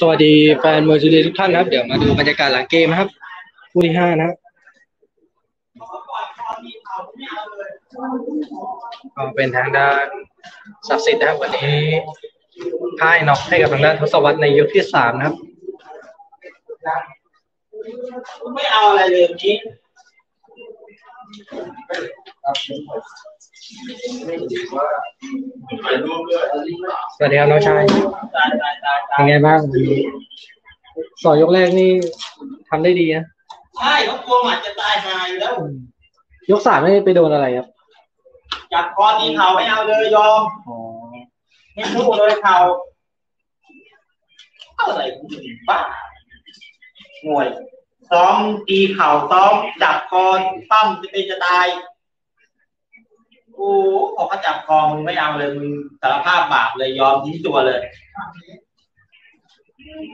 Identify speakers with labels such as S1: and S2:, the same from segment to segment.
S1: สวัสดีแฟนมวยสุดีทุกท่านนะครับ เดี๋ยวมาดูบรรยากาศหลังเกมนะครับคู่ที่ห้านะครับก็เป็นทางด้านศักดิ์สิทธิ์นะครับ วันนี้พ่ายน็อกให้กับทางด้านทศวรรษในยกที่สามนะครับ
S2: ไม่เอาอะไรเลยนี้
S1: สวัสดีครับน้องชาย
S2: ตายตายตายตา
S1: เป็น
S2: ย
S1: ไงบ้างวันนี้สองยกแรกนี่ทำได้ดีนะ
S2: ใช่เขากลัวหมัดจะตายหายอยู่แล้ว
S1: ยกสามไม่ไปโดนอะไรครับ
S2: จับคอตีเข่าไม่เอาเลยยอม
S1: อ๋อ
S2: ไม่สู้เลยเข่าอะไรของมึงบ้าหน่วยซ้อมตีเข่าซ้อมจับคอปั้มจะเป็นจะตาย โอ้พอเขาจับคอมึงไม่เอาเลยมึงสารภาพบาปเลยยอมทิ้งตัวเลย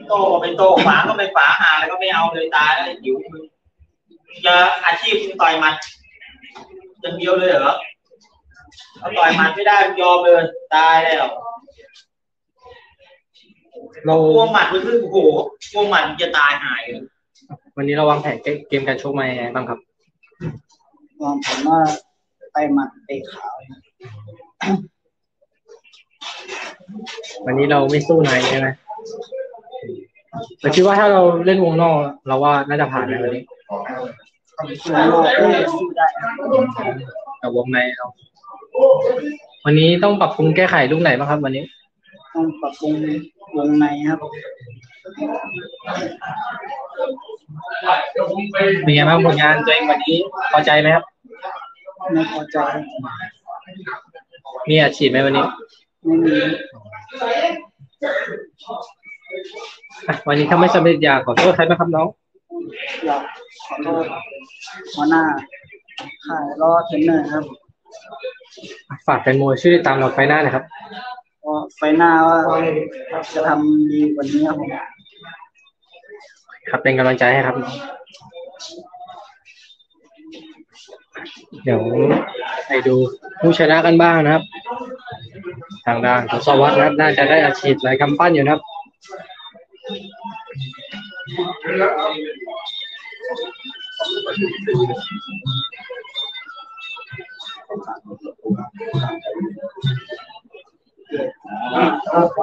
S2: โตก็ไปโตฝาก็ไปฝาหาแล้วก็ไม่เอาเลยตายแล้วหิวมึงจะอาชีพมึงต่อยหมัดอย่างเดียวเลยเหรอเอาต่อยหมัดไม่ได้มึงยอมเลยตายแล้ว
S1: เรา
S2: กลัวหมัดมันขึ้นโอ้โหกลัวหมัดมันจะตายหายเลย
S1: วันนี้เราวางแผนเกมการชกมายังไงบ้างครับ
S3: วางผมว่า ไปหมัดไปขาวนะ
S1: วันนี้เราไม่สู้ในใช่ไหมแต่คิดว่าถ้าเราเล่นวงนอก เราว่าน่าจะผ่านในวันนี้
S3: ส่วนโลกก็สู้ได้นะ
S1: กับวงในเราวันนี้ต้องปรับปรุงแก้ไขลูกไหนบ้างครับ วันนี้
S3: ต้องปรับปรุงวงในครับ
S1: เป็นไงบ้างผลงานตัวเองวันนี้พอใจไหมครับ
S3: ไม่พอใจ
S1: มีเจ็บไหมวันนี้
S3: ไม่มี
S1: อะวันนี้ถ้าไม่สำเร็จอยากขอโทษใครไหมครับน้อง
S3: อยากขอโทษหัวหน้าค่ายและเทรนเนอร์ครับ
S1: ฝากแฟนมวยช่วยติดตามเราไฟต์หน้าหน่อยครับ
S3: ก็ไฟต์หน้าว่าจะทำดีกว่านี้ครับผม
S1: ครับเป็นกำลังใจให้ครับ เดี๋ยวไปดูผู้ชนะกันบ้างนะครับ ทางด้านทศวรรษนะครับน่าจะได้อาชีพหลายกำปั้นอยู่นะครับ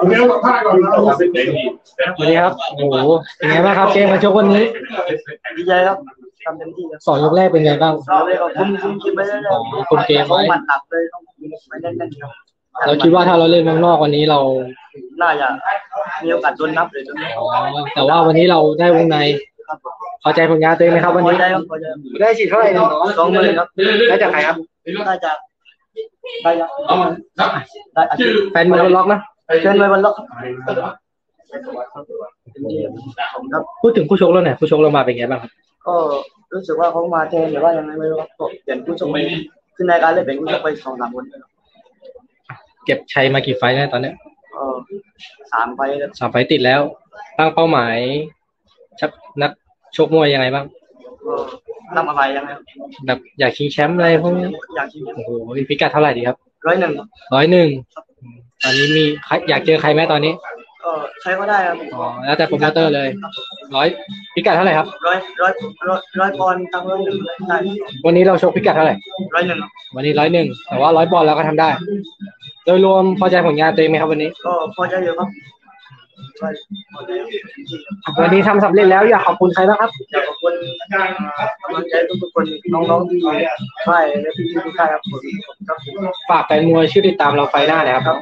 S4: เร็วกับผ้าก่อนเรา
S1: สวัสดีครับ โอ้โหเป็นไงบ้างครับ เกมมาชกวันนี้
S3: ดีใจครับ ทำเต็มที่ครับ
S1: สองยกแรกเป็นไงบ้าง
S3: เราเลยก็คุมคุมเกมไปเรื่อย
S1: อ๋อคุมเกมไว้
S3: หมัดหนักเลยต้องคุมไปเล่นๆครับ
S1: เราคิดว่าถ้าเราเล่นเมืองนอกวันนี้เรา
S3: น่าจะมีโอกาสโดนนับเลยตรงนี้
S1: อ๋อแต่ว่าวันนี้เราได้วงใน
S3: ครับผม
S1: พอใจผลงานตัวเองไหมครับวัน
S3: พอ
S1: นี้
S3: ใจครับพอใจ
S1: ได้ฉีดเท่าไหร่เนี่ย
S3: สองหมื่นครับ
S1: ได้จากใครครับ
S3: น่าจะได้ครับได้อาชีพ
S1: แฟนมวยล็อกนะ
S3: เชิญไปบนล็อกครับครับ
S1: พูดถึงผู้ชกแล้วเนี่ยผู้ชกเรามาเป็นไงบ้างครับ
S3: ก็รู้สึกว่าเขามาแทนหรือว่ายังไงไม่รู้ครับก็เปลี่ยนผู้ชมไปขึ้นในการเล่นเป็นผู้ชมไปสองสามคนครับ
S1: เก็บชัยมากี่ไฟล์แล้วตอนเนี้ย
S3: ก็สามไปแล้ว
S1: สามไฟล์ติดแล้ว ตั้งเป้าหมายชักนักชกมวยยังไงบ้าง
S3: ก็ทำอะไรยังไงครับ
S1: แบบอยากชิงแชมป์อะไรพวกนี้
S3: อยากชิง
S1: โอ้โหพิกัดเท่าไหร่ดีครับ
S3: ร้อยหนึ่ง
S1: ร้อยหนึ่งตอนนี้มีใครอยากเจอใครไหมตอนนี้
S3: ก็ใช้ก็ได้ครับ
S1: อ๋อแล้วแต่โปรโมเตอร์เลยร้อยพิกัดเท่าไหร่ครับ
S3: ร้อยร้อยร้อยร้อยปอนด์ตั้งร้อยหนึ่งได้
S1: วันนี้เราชกพิกัดเท่าไหร่
S3: ร้อยหนึ่งครับ
S1: วันนี้ร้อยหนึ่งแต่ว่าร้อยปอนด์เราก็ทำได้ โดยรวมพอใจผลงานตัวเองไหมครับวันนี้
S3: ก็พอใจอยู่ครับก็พอใจอยู่
S1: วันนี้ทำสำเร็จแล้วอยากขอบคุณใครบ้างครับ
S3: อยากขอบคุณกำลังใจทุกๆคนน้องๆที่ค่ายและพี่ๆที่ค่ายครับผมครับผม
S1: ฝากแฟนมวยช่วยติดตามเราไฟหน้าหนะครับ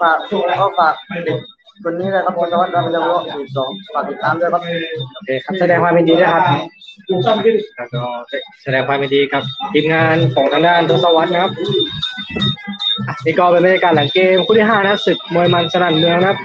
S3: ฝากก็ฝากเด็ก คนนี้เลยครับคนวัฒน์รับจะว่าสี่สองฝากติดตามด้วยครับ
S1: โอเคครับแสดงความยินดีด้วยครับแล้วก็แสดงความยินดีกับทีมงานของทางด้านทศวรรษนะครับอะนี่ก็เป็นบรรยากาศหลังเกมคู่ที่ห้านะครับศึกมวยมันสนั่นเมืองนะครับ